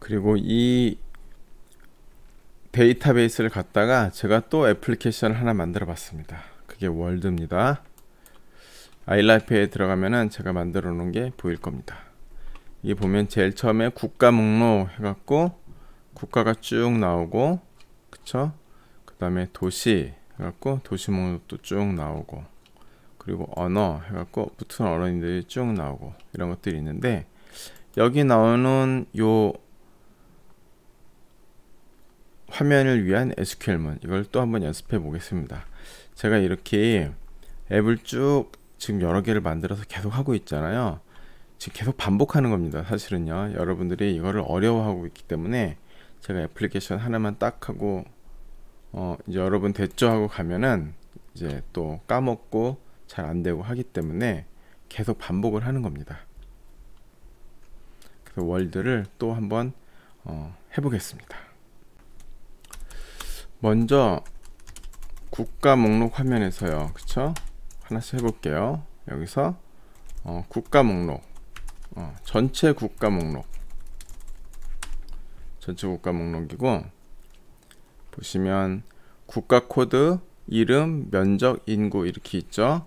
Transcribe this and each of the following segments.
그리고 이 데이터베이스를 갖다가 제가 또 애플리케이션을 하나 만들어 봤습니다. 그게 월드입니다. 아이라이프에 들어가면은 제가 만들어 놓은 게 보일 겁니다 이게 보면 제일 처음에 국가 목록 해갖고 국가가 쭉 나오고 그쵸? 그 다음에 도시 해갖고 도시 목록도 쭉 나오고 그리고 언어 해갖고 붙은 언어인들이 쭉 나오고 이런 것들이 있는데 여기 나오는 요 화면을 위한 SQL문 이걸 또 한번 연습해 보겠습니다. 제가 이렇게 앱을 쭉 지금 여러 개를 만들어서 계속 하고 있잖아요 지금 계속 반복하는 겁니다 사실은요. 여러분들이 이거를 어려워하고 있기 때문에 제가 애플리케이션 하나만 딱 하고 어 이제 여러분 됐죠 하고 가면은 이제 또 까먹고 잘 안 되고 하기 때문에 계속 반복을 하는 겁니다. 그래서 월드를 또 한번 어 해보겠습니다. 먼저 국가 목록 화면에서요. 그쵸? 하나씩 해볼게요. 여기서 어, 국가 목록 어, 전체 국가 목록. 전체 국가 목록이고 보시면 국가 코드 이름 면적 인구 이렇게 있죠?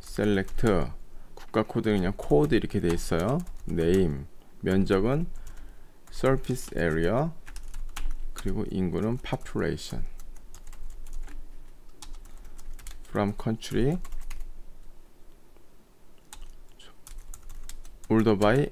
select 국가 코드 그냥 코드 이렇게 돼 있어요. Name. 면적은 surface area. 그리고 인구는 population. From country order by.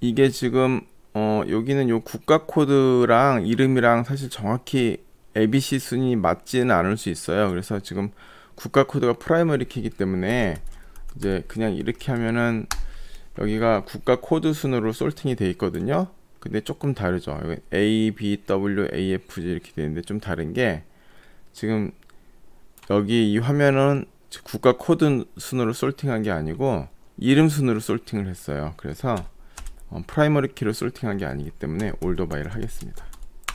이게 지금 어 여기는 요 국가 코드랑 이름이랑 사실 정확히 ABC 순위 맞지는 않을 수 있어요. 그래서 지금 국가 코드가 primary key이기 때문에 이제 그냥 이렇게 하면은 여기가 국가 코드 순으로 sorting이 돼 있거든요. 근데 조금 다르죠. A, B, W, A, F, G 이렇게 되는데 좀 다른 게 지금 여기 이 화면은 국가 코드 순으로 sorting한 게 아니고 이름 순으로 sorting을 했어요 그래서 어, primary key로 sorting한 게 아니기 때문에 order by를 하겠습니다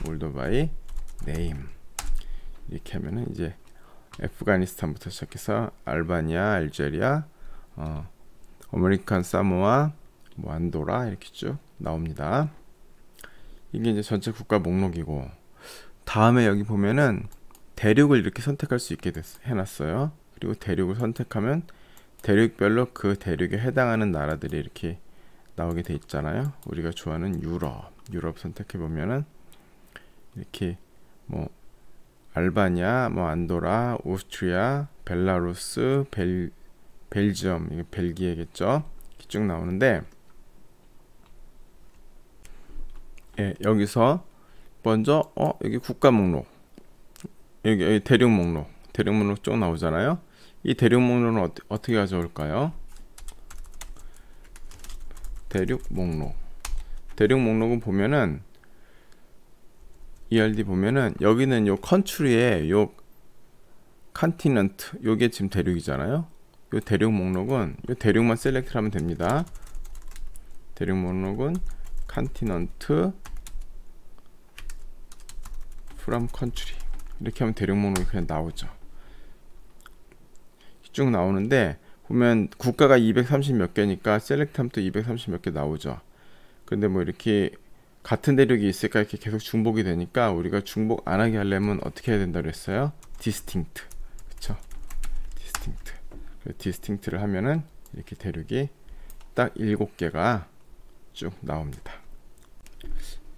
order by name 이렇게 하면은 이제 Afghanistan부터 시작해서 알바니아, 알제리아, 어, American Samoa, 뭐 안도라 이렇게 쭉 나옵니다. 이게 이제 전체 국가 목록이고 다음에 여기 보면은 대륙을 이렇게 선택할 수 있게 됐, 해놨어요. 그리고 대륙을 선택하면 대륙별로 그 대륙에 해당하는 나라들이 이렇게 나오게 돼 있잖아요. 우리가 좋아하는 유럽, 유럽 선택해 보면은 이렇게 뭐 알바니아, 뭐 안도라, 오스트리아, 벨라루스, 벨 벨지엄, 이게 벨기에겠죠. 쭉 나오는데 예, 여기서 먼저 어 여기 국가 목록 여기, 여기 대륙 목록 대륙 목록 쭉 나오잖아요 이 대륙 목록은 어, 어떻게 가져올까요? 대륙 목록. 대륙 목록은 보면은 ERD 보면은 여기는 요 country에 요 continent 요게 지금 대륙이잖아요. 요 대륙 목록은 요 대륙만 select 하면 됩니다. 대륙 목록은 continent from country. 이렇게 하면 대륙 목록이 그냥 나오죠 쭉 나오는데 보면 국가가 230 몇 개니까 또230 몇 개 나오죠. 근데 뭐 이렇게 같은 대륙이 있을까 이렇게 계속 중복이 되니까 우리가 중복 안 하게 하려면 어떻게 해야 된다 그랬어요? distinct 그쵸? distinct 디스팅트를 하면은 이렇게 대륙이 딱 7개가 쭉 나옵니다.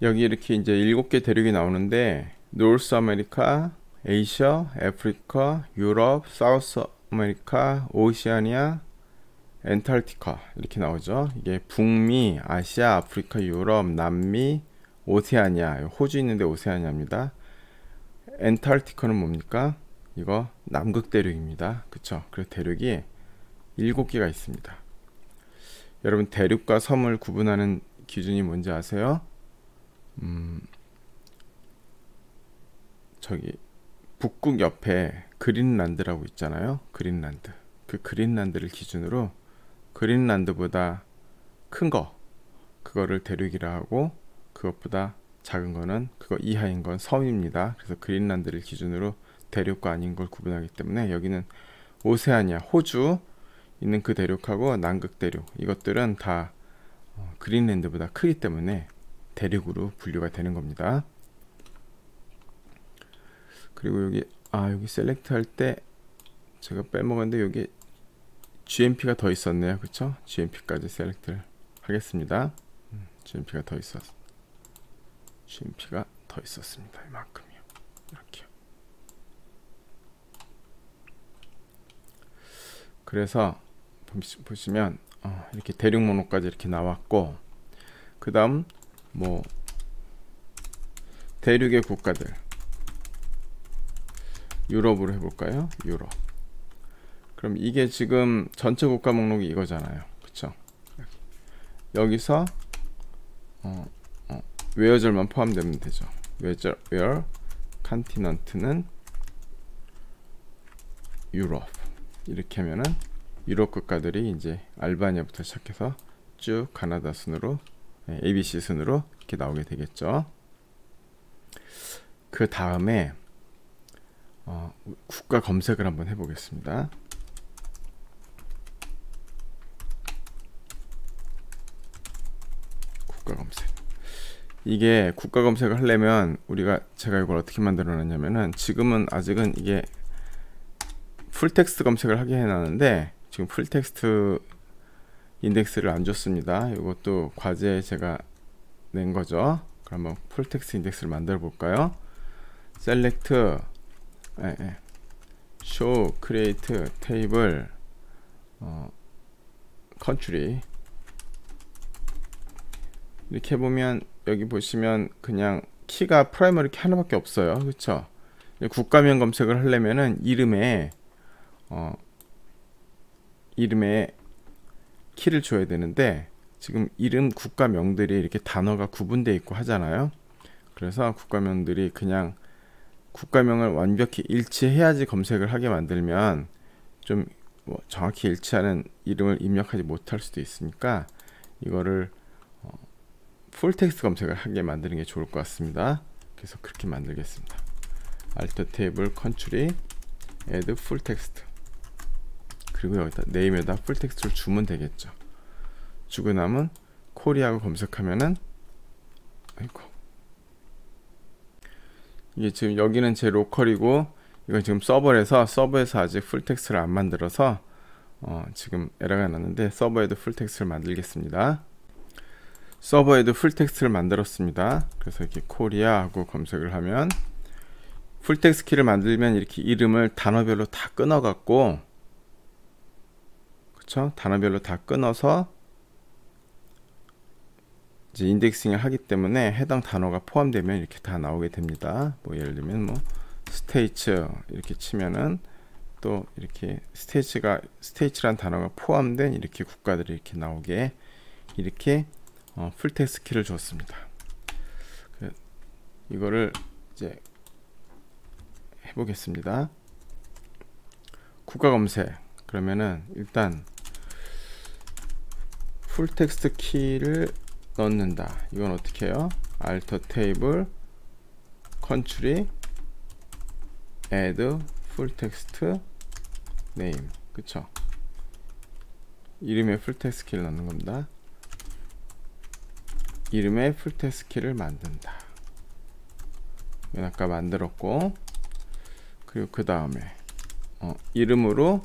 여기 이렇게 이제 7개 대륙이 나오는데 North America, Asia, 아프리카, 유럽, South America, Oceania, Antarctica 이렇게 나오죠. 이게 북미, 아시아, 아프리카, 유럽, 남미, 오세아니아. 호주 있는데 오세아니아입니다. Antarctica는 뭡니까? 이거 남극 대륙입니다. 그쵸? 그래서 대륙이 7개가 있습니다. 여러분 대륙과 섬을 구분하는 기준이 뭔지 아세요? 음, 저기 북극 옆에 그린란드라고 있잖아요. 그린란드. 그 그린란드를 기준으로 그린란드보다 큰 거, 그거를 대륙이라 하고 그것보다 작은 거는 그거 이하인 건 섬입니다. 그래서 그린란드를 기준으로 대륙과 아닌 걸 구분하기 때문에 여기는 오세아니아, 호주 있는 그 대륙하고 남극 대륙 이것들은 다 어, 그린랜드보다 크기 때문에 대륙으로 분류가 되는 겁니다. 그리고 여기 아 여기 셀렉트 할 때 제가 빼먹었는데 여기 GMP가 더 있었네요. 그쵸? GMP까지 셀렉트를 하겠습니다. 음, GMP가 더 있었 GMP가 더 있었습니다. 이만큼이요. 이렇게요. 그래서 보시면 어, 이렇게 대륙 번호까지 이렇게 나왔고 그 다음 뭐 대륙의 국가들 유럽으로 해볼까요? 유럽. 그럼 이게 지금 전체 국가 목록이 이거잖아요. 그쵸? 여기서 어, 어, where절만 포함되면 되죠. where절 where continent는 유럽. 이렇게 하면은 유럽 국가들이 이제 알바니아부터 시작해서 쭉 가나다 순으로 ABC 순으로 이렇게 나오게 되겠죠. 그 다음에 어, 국가 검색을 한번 해보겠습니다. 국가 검색. 이게 국가 검색을 하려면 우리가 제가 이걸 어떻게 만들어 놨냐면은 지금은 아직은 이게 full text 검색을 하게 해놨는데 지금 full text 인덱스를 안 줬습니다. 이것도 과제에 제가 낸 거죠. 그럼 한번 full text 인덱스를 만들어 볼까요? select 예, 예. show create table 어, country 이렇게 보면 여기 보시면 그냥 키가 primary key 하나밖에 없어요. 그렇죠? 국가명 검색을 하려면은 이름에 어, 이름에 키를 줘야 되는데 지금 이름 국가명들이 이렇게 단어가 구분되어 있고 하잖아요. 그래서 국가명들이 그냥 국가명을 완벽히 일치해야지 검색을 하게 만들면 좀 뭐 정확히 일치하는 이름을 입력하지 못할 수도 있으니까 이거를 어, full text 검색을 하게 만드는 게 좋을 것 같습니다. 그래서 그렇게 만들겠습니다. alter table country add full text 그리고 여기다 name에다 full text를 주면 되겠죠. 주고 나면 코리아고 검색하면은 아이고 이게 지금 여기는 제 local이고 이건 지금 서버에서 서버에서 아직 full text를 안 만들어서 어, 지금 에러가 났는데 서버에도 full text를 만들겠습니다. 서버에도 full text를 만들었습니다. 그래서 이렇게 코리아 하고 검색을 하면 full text key를 만들면 이렇게 이름을 단어별로 다 끊어 갖고 그쵸? 단어별로 다 끊어서 이제 indexing을 하기 때문에 해당 단어가 포함되면 이렇게 다 나오게 됩니다. 뭐 예를 들면 뭐 states 이렇게 치면은 또 이렇게 states가 states란 단어가 포함된 이렇게 국가들이 이렇게 나오게 이렇게 어, full text key를 줬습니다. 그, 이거를 이제 해보겠습니다. 국가 검색 그러면은 일단 full text key를 넣는다. 이건 어떻게 해요? alter table country full 그쵸? 이름에 full text key를 넣는 겁니다. 이름에 full text key를 만든다. 아까 만들었고 그리고 그 다음에 어, 이름으로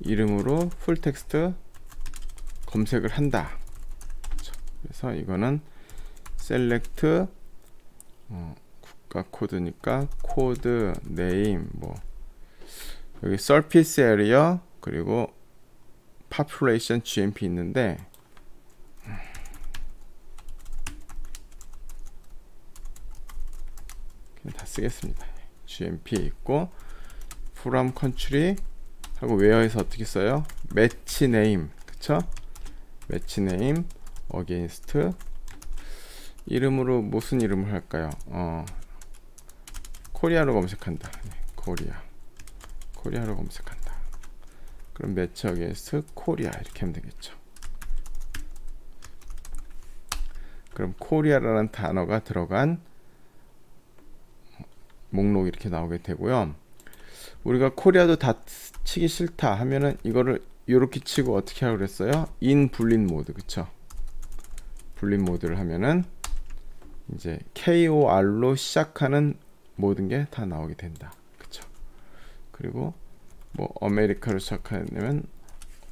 이름으로 full text 검색을 한다. 그래서 이거는 select 어, 국가 코드니까 code name 뭐 여기 surface area 그리고 population GNP 있는데 그냥 다 쓰겠습니다. GNP 있고 from country 하고 where에서 어떻게 써요? match name 그쵸? match name against 이름으로 무슨 이름을 할까요? 어, 코리아로 검색한다. 네, 코리아. 코리아로 검색한다. 그럼 match against 코리아 이렇게 하면 되겠죠. 그럼 코리아라는 단어가 들어간 목록이 이렇게 나오게 되고요. 우리가 코리아도 다 치기 싫다 하면은 이거를 이렇게 치고 어떻게 하고 그랬어요? in boolean mode 그쵸? boolean mode를 하면은 이제 KOR로 시작하는 모든 게 다 나오게 된다. 그쵸? 그리고 뭐 아메리카로 시작하면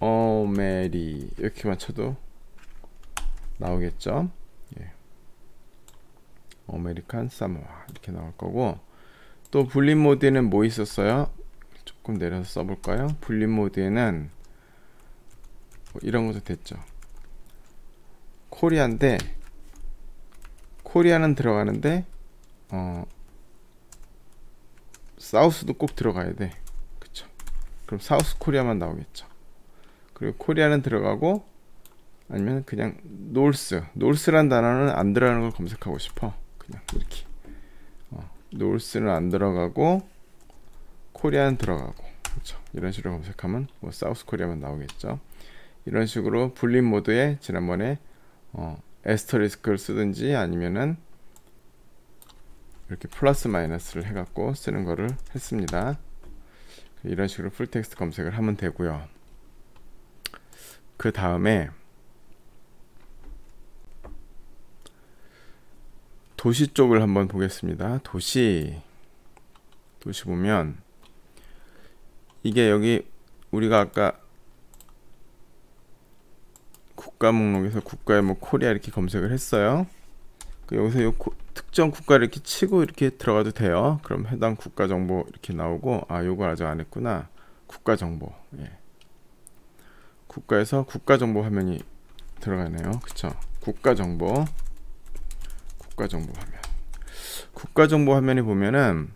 Ameri 이렇게만 쳐도 나오겠죠? 예. American Samoa 이렇게 나올 거고 또 boolean mode에는 뭐 있었어요? 조금 내려서 써볼까요? boolean mode에는 뭐 이런 것도 됐죠. Korea인데 Korea는 들어가는데 어 South도 꼭 들어가야 돼. 그쵸? 그럼 South Korea만 나오겠죠. 그리고 Korea는 들어가고 아니면 그냥 노스 노스란 단어는 안 들어가는 걸 검색하고 싶어. 그냥 이렇게 어, 노스는 안 들어가고 Korea는 들어가고 그렇죠. 이런 식으로 검색하면 뭐 South Korea만 나오겠죠. 이런 식으로 boolean mode에 지난번에 어, asterisk를 쓰든지 아니면은 이렇게 플러스 마이너스를 해갖고 쓰는 거를 했습니다. 이런 식으로 full text 검색을 하면 되고요. 그 다음에 도시 쪽을 한번 보겠습니다. 도시 도시 보면 이게 여기 우리가 아까 국가 목록에서 국가의 뭐 코리아 이렇게 검색을 했어요. 그 여기서 요 고, 특정 국가를 이렇게 치고 이렇게 들어가도 돼요. 그럼 해당 국가 정보 이렇게 나오고 아 요거 아직 안 했구나. 국가 정보. 예. 국가에서 국가 정보 화면이 들어가네요. 그쵸? 국가 정보. 국가 정보 화면. 국가 정보 화면에 보면은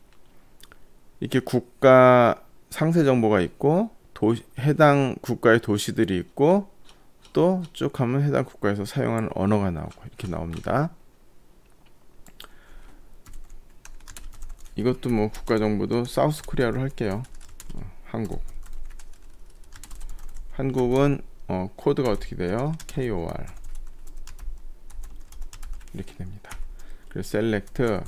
이렇게 국가 상세 정보가 있고 도, 해당 국가의 도시들이 있고 또쭉 하면 해당 국가에서 사용하는 언어가 나오고 이렇게 나옵니다. 이것도 뭐 국가 정보도 South Korea로 할게요. 어, 한국. 한국은 어, 코드가 어떻게 돼요? KOR 이렇게 됩니다. 그래서 select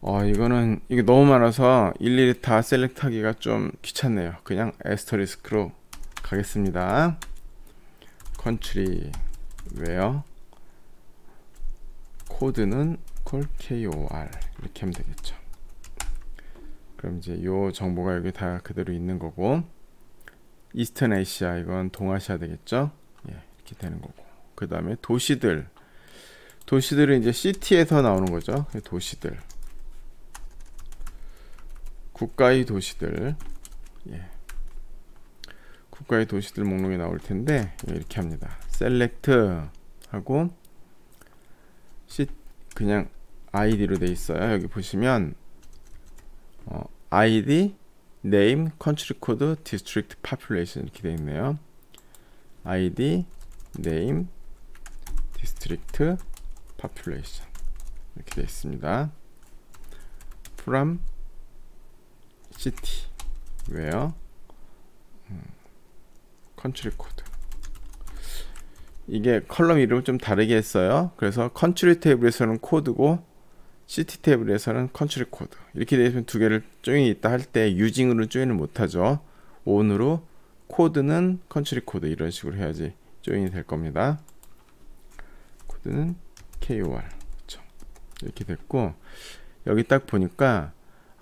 어 이거는 이게 너무 많아서 일일이 다 select 하기가 좀 귀찮네요. 그냥 asterisk로 가겠습니다. country where code는 콜 KOR 이렇게 하면 되겠죠. 그럼 이제 요 정보가 여기 다 그대로 있는 거고 Eastern Asia 이건 동아시아 되겠죠? 예, 이렇게 되는 거고. 그 다음에 도시들. 도시들은 이제 city에서 나오는 거죠? 도시들. 국가의 도시들. 예. 국가의 도시들 목록이 나올 텐데 예, 이렇게 합니다 셀렉트 하고 시 그냥 아이디로 돼 있어요 여기 보시면 어, ID, Name, Country Code, District, Population 이렇게 되어 있네요. ID, Name, District, Population 이렇게 되어 있습니다. From, City, Where, 음, Country Code 이게 column 이름을 좀 다르게 했어요. 그래서 country 테이블에서는 코드고 city 테이블에서는 country code. 이렇게 되면 두 개를 join이 있다 할 때 using으로 join을 못하죠. on으로 code는 country code 이런 식으로 해야지 join이 될 겁니다. code는 KOR. 이렇게 됐고 여기 딱 보니까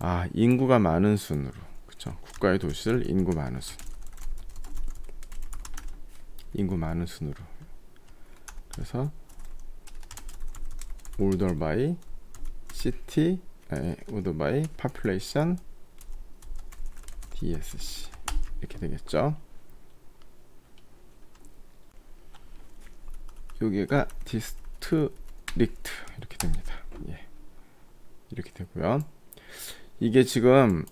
아 인구가 많은 순으로. 그렇죠 국가의 도시를 인구 많은 순 인구 많은 순으로. 그래서 order by city order by population desc 이렇게 되겠죠? 여기가 district 이렇게 됩니다. 예. 이렇게 되고요. 이게 지금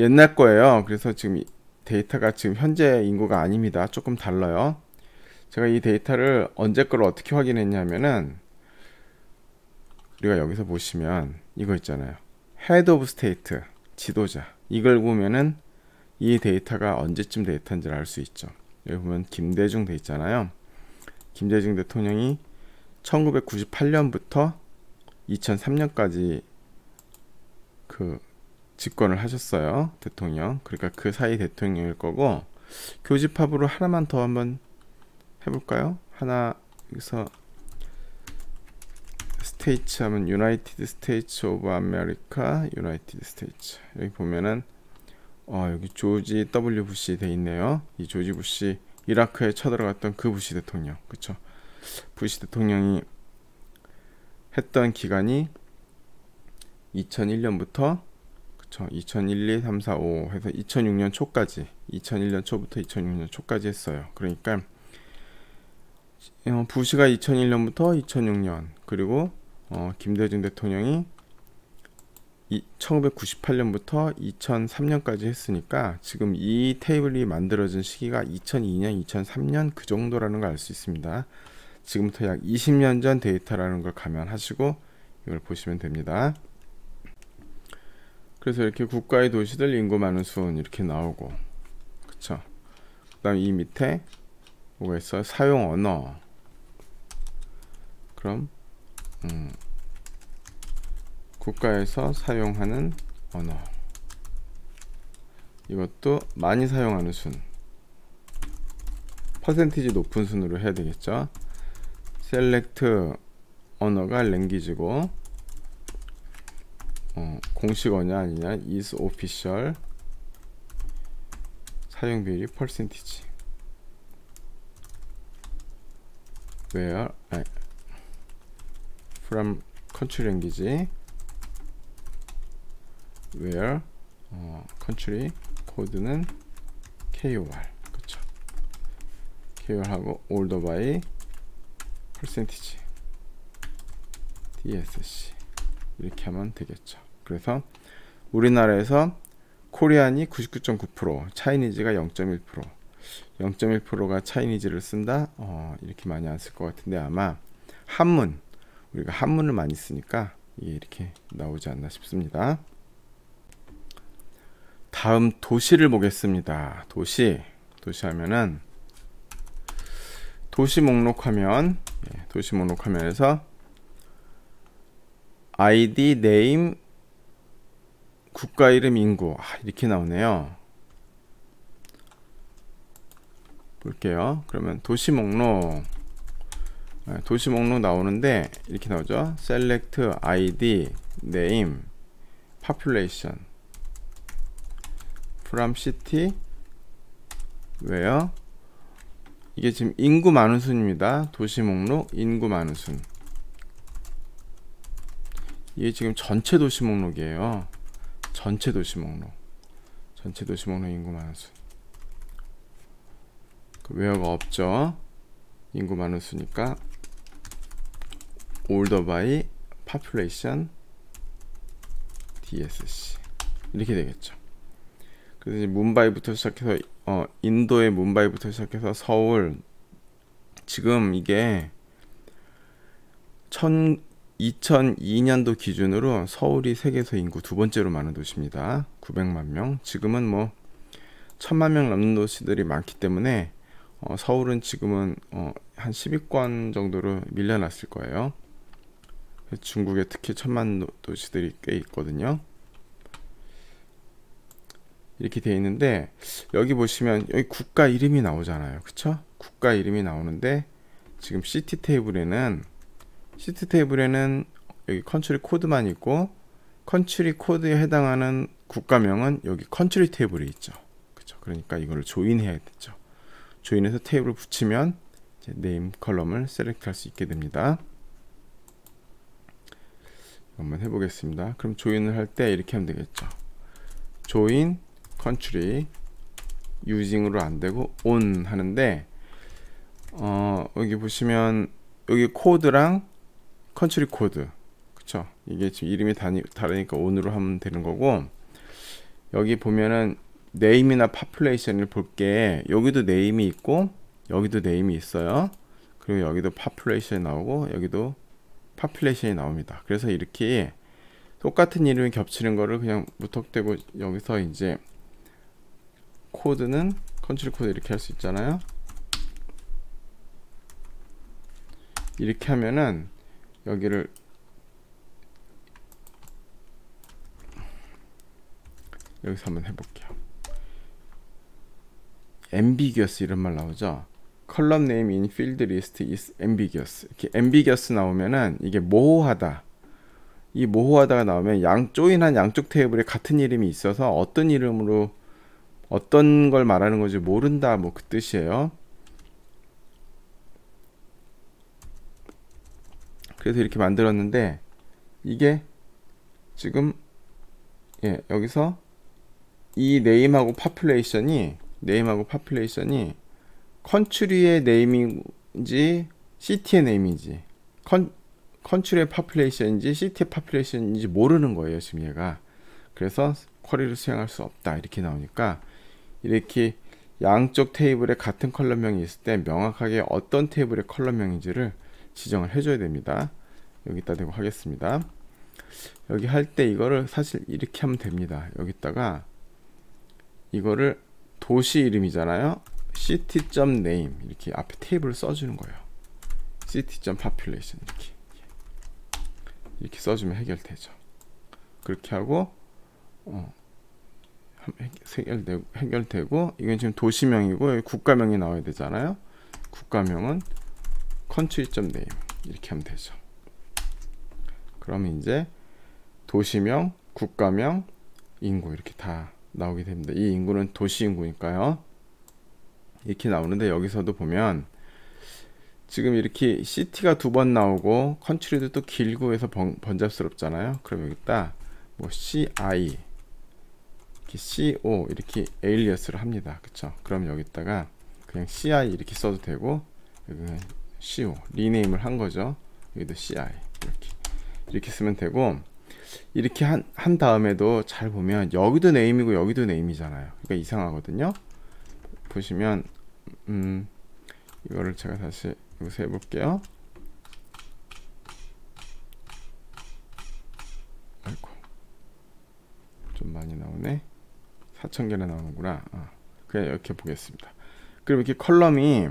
옛날 거예요. 그래서 지금 데이터가 지금 현재 인구가 아닙니다 조금 달라요 제가 이 데이터를 언제 걸 어떻게 확인했냐면은 우리가 여기서 보시면 이거 있잖아요. Head of State 지도자 이걸 보면은 이 데이터가 언제쯤 데이터인지를 알 수 있죠. 여기 보면 김대중 돼 있잖아요. 김대중 대통령이 1998년부터 2003년까지 그 집권을 하셨어요. 대통령. 그러니까 그 사이 대통령일 거고 교집합으로 하나만 더 한번 해볼까요? 하나 여기서 States 하면 United States of America United States 여기 보면은 어 여기 조지 W 부시 돼 있네요. 이 조지 부시 이라크에 쳐들어갔던 그 부시 대통령 그쵸 부시 대통령이 했던 기간이 2001년부터 그쵸 2001, 2, 3, 4, 5 해서 2006년 초까지 2001년 초부터 2006년 초까지 했어요. 그러니까 어, 부시가 2001년부터 2006년 그리고 어, 김대중 대통령이 1998년부터 2003년까지 했으니까 지금 이 테이블이 만들어진 시기가 2002년, 2003년 그 정도라는 걸 알 수 있습니다. 지금부터 약 20년 전 데이터라는 걸 감안하시고 이걸 보시면 됩니다. 그래서 이렇게 국가의 도시들 인구 많은 수는 이렇게 나오고 그쵸? 그 다음 이 밑에 뭐가 있어요? 사용 언어. 그럼 음, 국가에서 사용하는 언어. 이것도 많이 사용하는 순 퍼센티지 높은 순으로 해야 되겠죠? 셀렉트 언어가 랭귀지고 어, 공식어냐 아니냐 is official 사용 비율이 percentage where 아니, from country language where 어, country 코드는 KOR 그쵸 KOR 하고 older by percentage DSC 이렇게 하면 되겠죠 그래서 우리나라에서 코리안이 99.9% 차이니즈가 0.1% 0.1%가 차이니즈를 쓴다? 어, 이렇게 많이 안 쓸 것 같은데 아마 한문 우리가 한문을 많이 쓰니까 이게 이렇게 나오지 않나 싶습니다. 다음 도시를 보겠습니다. 도시. 도시 하면은 도시 목록 화면. 예, 도시 목록 화면에서 아이디, 네임, 국가 이름, 인구 아, 이렇게 나오네요. 볼게요. 그러면 도시 목록 네, 도시 목록 나오는데 이렇게 나오죠. select id, name, population from city where 이게 지금 인구 많은 순입니다. 도시 목록 인구 많은 순 이게 지금 전체 도시 목록이에요. 전체 도시 목록. 전체 도시 목록 인구 많은 수. 그 웨어가 없죠. 인구 많은 수니까 older by population DSC 이렇게 되겠죠. 그래서 이제 문바이부터 시작해서 어 인도의 문바이부터 시작해서 서울 지금 이게 천 2002년도 기준으로 서울이 세계에서 인구 두 번째로 많은 도시입니다. 900만 명. 지금은 뭐 천만 명 넘는 도시들이 많기 때문에 어, 서울은 지금은 어, 한 10위권 정도로 밀려났을 거예요. 중국에 특히 천만 도시들이 꽤 있거든요. 이렇게 돼 있는데 여기 보시면 여기 국가 이름이 나오잖아요. 그쵸? 국가 이름이 나오는데 지금 city 테이블에는 city 테이블에는 여기 country code만 있고 country code에 해당하는 국가명은 여기 country 테이블에 있죠. 그렇죠. 그러니까 이거를 join해야 되죠. join해서 테이블을 붙이면 이제 name column을 select할 수 있게 됩니다. 한번 해보겠습니다. 그럼 join을 할 때 이렇게 하면 되겠죠. join country using으로 안 되고 on 하는데 어, 여기 보시면 여기 code랑 country code. 그쵸? 이게 지금 이름이 다니, 다르니까 on으로 하면 되는 거고 여기 보면은 name이나 population을 볼게. 여기도 name이 있고 여기도 name이 있어요. 그리고 여기도 population이 나오고 여기도 population이 나옵니다. 그래서 이렇게 똑같은 이름이 겹치는 거를 그냥 무턱대고 여기서 이제 code는 country code 이렇게 할 수 있잖아요. 이렇게 하면은 여기를 여기서 한번 해볼게요. ambiguous 이런 말 나오죠. column name in field list is ambiguous. 이렇게 ambiguous 나오면은 이게 모호하다. 이 모호하다가 나오면 양 조인한 양쪽 테이블에 같은 이름이 있어서 어떤 이름으로 어떤 걸 말하는 건지 모른다 뭐 그 뜻이에요. 그래서 이렇게 만들었는데 이게 지금 예, 여기서 이 네임하고 파퓰레이션이 네임하고 파퓰레이션이 컨츄리의 네임인지 시티의 네임인지 컨 컨츄리의 파퓰레이션인지 시티의 파퓰레이션인지 모르는 거예요 지금 얘가. 그래서 query를 수행할 수 없다 이렇게 나오니까 이렇게 양쪽 테이블에 같은 column명이 있을 때 명확하게 어떤 테이블의 column명인지를 지정을 해줘야 됩니다 여기다 대고 하겠습니다 여기 할 때 이거를 사실 이렇게 하면 됩니다 여기다가 이거를 도시 이름이잖아요. city.name 이렇게 앞에 테이블을 써주는 거예요. city.population 이렇게 이렇게 써주면 해결되죠. 그렇게 하고 어, 해결되고, 해결되고 이건 지금 도시명이고 여기 국가명이 나와야 되잖아요. 국가명은 country.name 이렇게 하면 되죠. 그러면 이제 도시명, 국가명, 인구 이렇게 다 나오게 됩니다. 이 인구는 도시 인구니까요. 이렇게 나오는데 여기서도 보면 지금 이렇게 city가 두 번 나오고 country도 또 길고 해서 번, 번잡스럽잖아요. 그럼 여기다 뭐 CI 이렇게 CO 이렇게 alias를 합니다. 그쵸? 그럼 여기다가 그냥 CI 이렇게 써도 되고 CO rename을 한 거죠. 여기도 CI 이렇게 이렇게 쓰면 되고 이렇게 한, 한 다음에도 잘 보면 여기도 name이고 여기도 name이잖아요. 그러니까 이상하거든요. 보시면 음 이거를 제가 다시 여기서 해볼게요. 아이고 좀 많이 나오네. 4,000개나 나오는구나. 아, 그냥 이렇게 보겠습니다. 그럼 이렇게 column이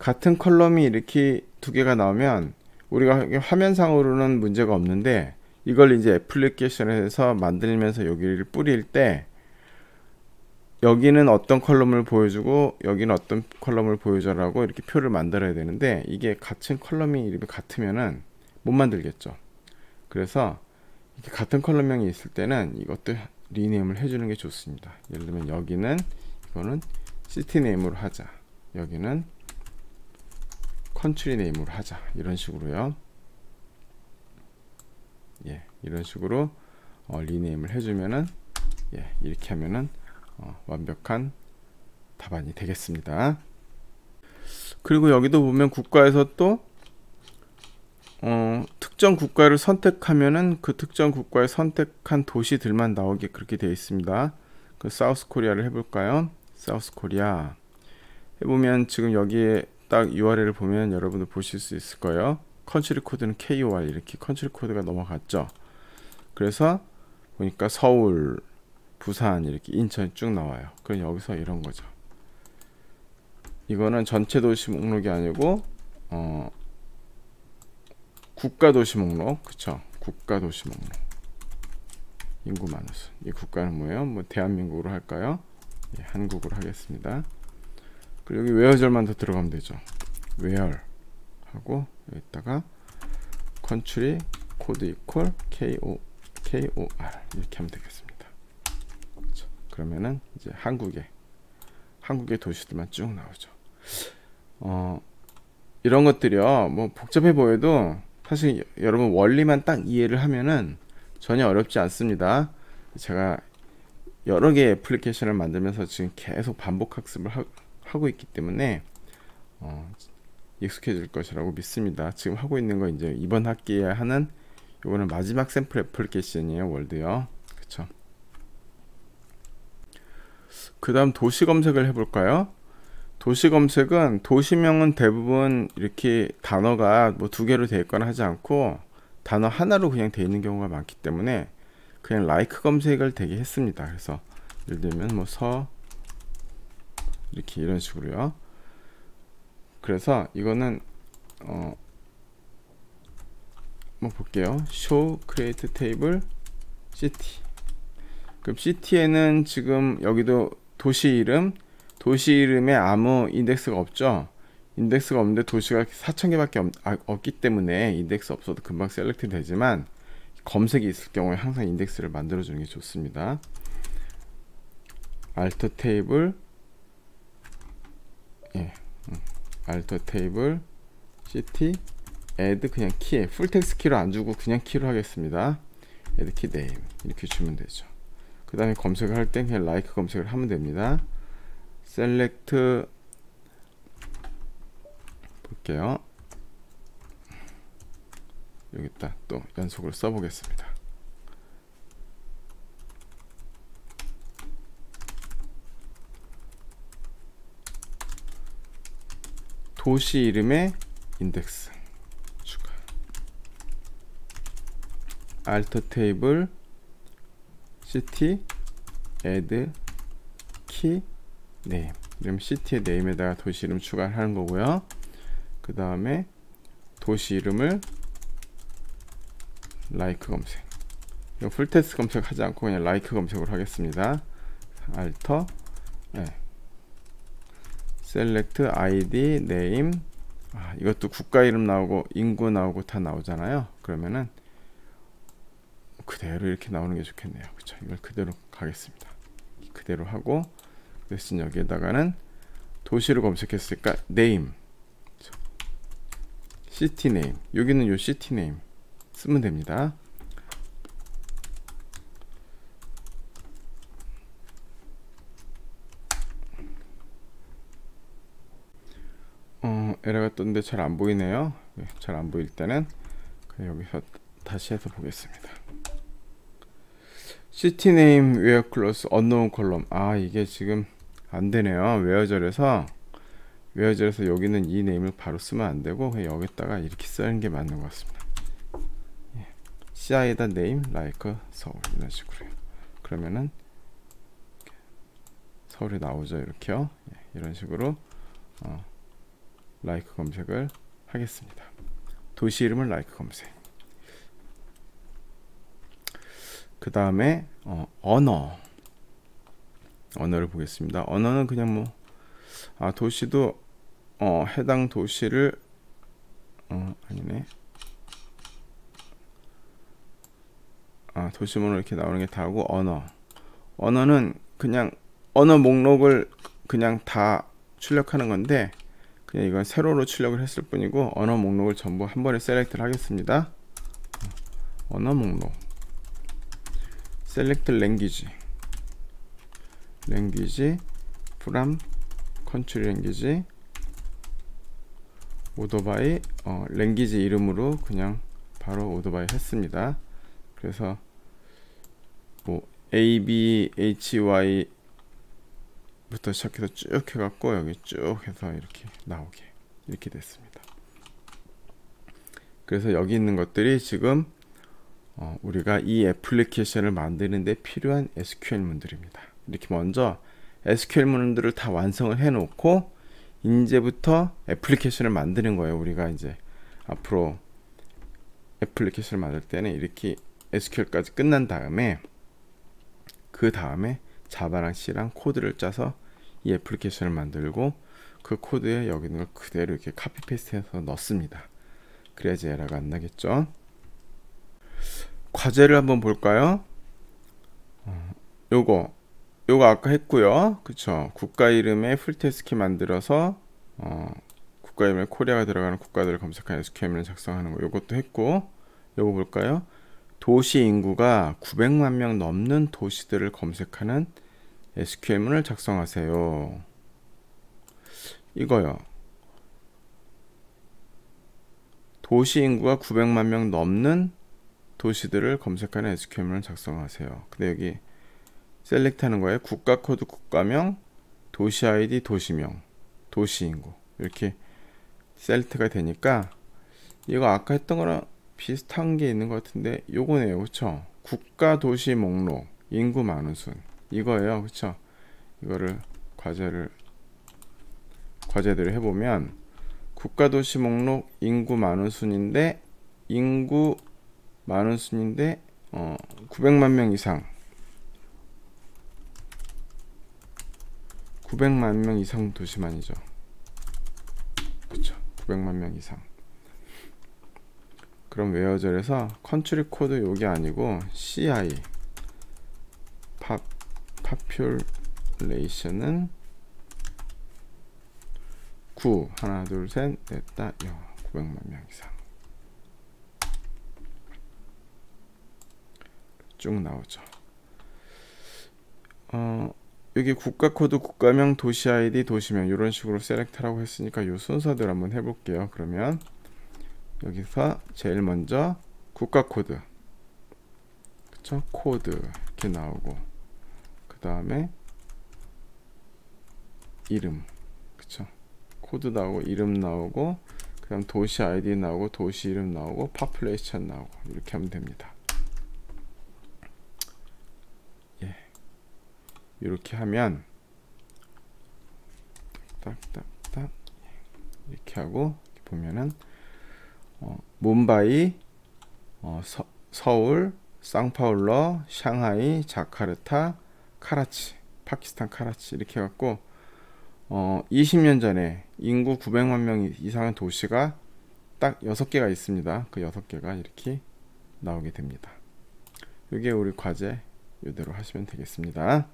같은 column이 이렇게 두 개가 나오면 우리가 화면상으로는 문제가 없는데 이걸 이제 애플리케이션에서 만들면서 여기를 뿌릴 때 여기는 어떤 column을 보여주고 여기는 어떤 column을 보여줘라고 이렇게 표를 만들어야 되는데 이게 같은 column이 이름이 같으면은 못 만들겠죠. 그래서 같은 column명이 있을 때는 이것도 rename을 해주는 게 좋습니다. 예를 들면 여기는 이거는 city name으로 하자. 여기는 country name으로 하자. 이런 식으로요. 예, 이런 식으로 어, rename을 해주면은 예, 이렇게 하면은 어, 완벽한 답안이 되겠습니다. 그리고 여기도 보면 국가에서 또 어, 특정 국가를 선택하면은 그 특정 국가에 선택한 도시들만 나오게 그렇게 되어 있습니다. 그 South Korea를 해볼까요? South Korea 해보면 지금 여기에 딱 URL을 보면 여러분들 보실 수 있을 거예요. country code는 KOR 이렇게 country code가 넘어갔죠. 그래서 보니까 서울, 부산 이렇게 인천 쭉 나와요. 그럼 여기서 이런 거죠. 이거는 전체 도시 목록이 아니고 어, 국가 도시 목록, 그쵸? 국가 도시 목록. 인구 많은 순. 이 국가는 뭐예요? 뭐 대한민국으로 할까요? 예, 한국으로 하겠습니다. 그리고 여기 where절만 더 들어가면 되죠. 웨어 하고 여기다가 country code equal KO KOR 이렇게 하면 되겠습니다. 그렇죠. 그러면은 이제 한국의 한국의 도시들만 쭉 나오죠. 어 이런 것들이요. 뭐 복잡해 보여도 사실 여러분 원리만 딱 이해를 하면은 전혀 어렵지 않습니다. 제가 여러 개의 애플리케이션을 만들면서 지금 계속 반복 학습을 하, 고 있기 때문에 어, 익숙해질 것이라고 믿습니다. 지금 하고 있는 거 이제 이번 학기에 하는 이거는 마지막 샘플 애플리케이션이에요. 월드요. 그쵸? 그 다음 도시 검색을 해볼까요? 도시 검색은 도시명은 대부분 이렇게 단어가 뭐 두 개로 되어 있거나 하지 않고 단어 하나로 그냥 되어 있는 경우가 많기 때문에 그냥 라이크 검색을 되게 했습니다. 그래서 예를 들면 뭐 서 이렇게 이런 식으로요. 그래서 이거는 어뭐 볼게요. show create table city. 그럼 city에는 지금 여기도 도시 이름, 도시 이름에 아무 인덱스가 없죠. 인덱스가 없는데 도시가 4,000개 밖에 없, 아, 없기 때문에 인덱스 없어도 금방 select 되지만 검색이 있을 경우에 항상 인덱스를 만들어 주는 게 좋습니다. alter table 예, 음, alter table city add 그냥 key에 fulltext key로 안 주고 그냥 key로 하겠습니다. add key name 이렇게 주면 되죠. 그 다음에 검색을 할 땐 그냥 like 검색을 하면 됩니다. select 볼게요. 여기다 또 연속으로 써보겠습니다. 도시 이름의 인덱스 추가 alter table city add key name 이름 city의 name에다가 도시 이름 추가하는 거고요. 그 다음에 도시 이름을 like 검색 이거 fulltext 검색하지 않고 그냥 like 검색으로 하겠습니다. 알터 네. Select id name 아, 이것도 국가 이름 나오고 인구 나오고 다 나오잖아요. 그러면은 그대로 이렇게 나오는 게 좋겠네요. 그렇죠? 이걸 그대로 가겠습니다. 그대로 하고 대신 여기에다가는 도시를 검색했으니까 name city name 여기는 요 city name 쓰면 됩니다. 어, 에러가 떴는데 잘 안 보이네요. 네, 잘안 보일 때는 여기서 다시 해서 보겠습니다. city name where close unknown column 아 이게 지금 안 되네요. 웨어절에서 웨어절에서 여기는 이 네임을 바로 쓰면 안 되고 여기다가 이렇게 쓰는 게 맞는 것 같습니다. 예. ci에다 name like 서울 이런 식으로요. 그러면은 서울이 나오죠 이렇게요. 예, 이런 식으로 어, like 검색을 하겠습니다. 도시 이름을 like 검색. 그 다음에 어, 언어 언어를 보겠습니다. 언어는 그냥 뭐 아, 도시도 어, 해당 도시를 어, 아니네. 아, 도시번호 이렇게 나오는 게 다고 언어. 언어는 그냥 언어 목록을 그냥 다 출력하는 건데 그냥 이건 세로로 출력을 했을 뿐이고 언어 목록을 전부 한 번에 셀렉트를 하겠습니다. 언어 목록. select language language from country language 오토바이 어, 랭귀지 이름으로 그냥 바로 오토바이 했습니다. 그래서 뭐 A, B, H, Y 부터 시작해서 쭉 해갖고 여기 쭉 해서 이렇게 나오게 이렇게 됐습니다. 그래서 여기 있는 것들이 지금 어, 우리가 이 애플리케이션을 만드는데 필요한 SQL 문들입니다. 이렇게 먼저 SQL 문들을 다 완성을 해 놓고 이제부터 애플리케이션을 만드는 거예요. 우리가 이제 앞으로 애플리케이션을 만들 때는 이렇게 SQL까지 끝난 다음에 그 다음에 자바랑 C랑 코드를 짜서 이 애플리케이션을 만들고 그 코드에 여기 있는 걸 그대로 이렇게 copy paste해서 넣습니다. 그래야지 에러가 안 나겠죠. 과제를 한번 볼까요? 어, 요거 요거 아까 했고요. 그쵸? 국가 이름에 풀테스키 만들어서 어, 국가 이름에 코리아가 들어가는 국가들을 검색하는 SQL을 작성하는 거 요것도 했고 요거 볼까요? 도시 인구가 900만 명 넘는 도시들을 검색하는 SQL문을 작성하세요. 이거요. 도시 인구가 900만 명 넘는 도시들을 검색하는 SQL문을 작성하세요. 근데 여기 select 하는 거예요. 국가 코드 국가명, 도시 아이디 도시명, 도시 인구. 이렇게 select가 되니까 이거 아까 했던 거랑 비슷한 게 있는 것 같은데 요거네요. 그쵸? 국가 도시 목록, 인구 많은 순. 이거예요. 그쵸? 이거를 과제를 과제들을 해보면 국가 도시 목록 인구 많은 순인데 인구 많은 순인데 어, 900만 명 이상 900만 명 이상 도시만이죠. 그렇죠. 900만 명 이상. 그럼 where절에서 country code 요게 아니고 CI po- population은 9 하나 둘셋 넷다 여 900만 명 이상 쭉 나오죠. 어 여기 국가 코드, 국가명, 도시 아이디, 도시명 이런 식으로 SELECT라고 했으니까 이 순서들 한번 해볼게요. 그러면 여기서 제일 먼저 국가 코드, 그쵸? 코드 이렇게 나오고 그 다음에 이름, 그쵸? 코드 나오고 이름 나오고 그 다음 도시 아이디 나오고 도시 이름 나오고 population 나오고 이렇게 하면 됩니다. 이렇게 하면 딱딱딱 이렇게 하고 보면은 어, 뭄바이, 어, 서, 서울, 상파울러, 샹하이, 자카르타, 카라치, 파키스탄 카라치 이렇게 해갖고 어, 20년 전에 인구 900만 명 이상의 도시가 딱 6개가 있습니다. 그 6개가 이렇게 나오게 됩니다. 이게 우리 과제 이대로 하시면 되겠습니다.